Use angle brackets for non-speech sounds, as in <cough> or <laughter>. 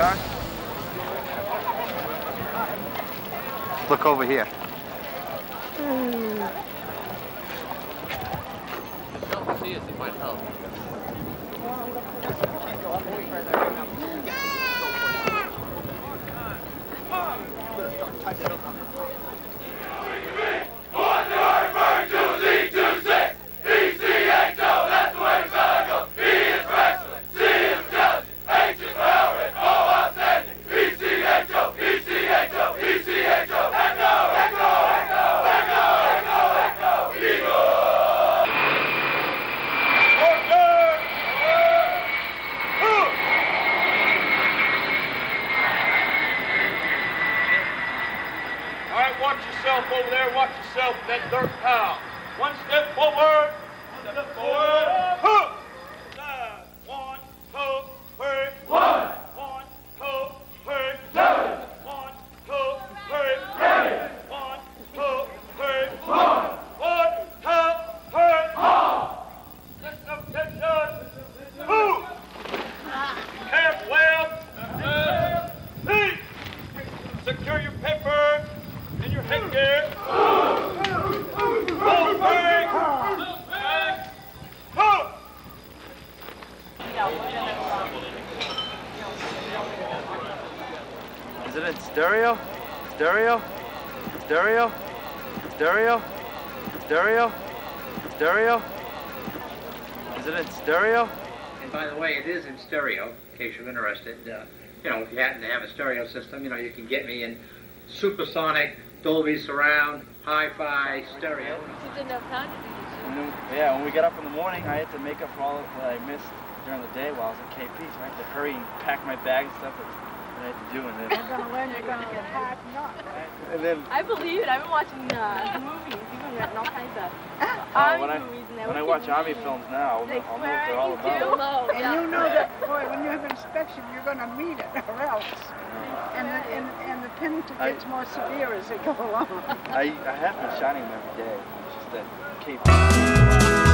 car? Look over here. See us, it might help. Yourself over there. Watch yourself that dirt pile. One step forward. One step forward. Huh. Is it in stereo? Stereo? Stereo? Stereo? Stereo? Stereo? Is it in stereo? And by the way, it is in stereo, in case you're interested. Uh, you know, if you happen to have a stereo system, you know, you can get me in supersonic, Dolby surround, hi-fi, stereo. And then, yeah, when we got up in the morning, I had to make up for all of what I missed during the day while I was at KP. So I had to hurry and pack my bag and stuff that I had to do. And then, You're gonna learn, you're gonna get hard knocked. and then I believe it. I've been watching uh, the movies. You've been all kinds of <laughs> uh, army when I movies. And when I watch army films now, I'll, They know what they're all you about. too. And you know that, <laughs> boy, when you have inspection, you're gonna meet it or else. And the, and, and the penalty I- gets more severe as they go along. I, I have been shining them every day that keep.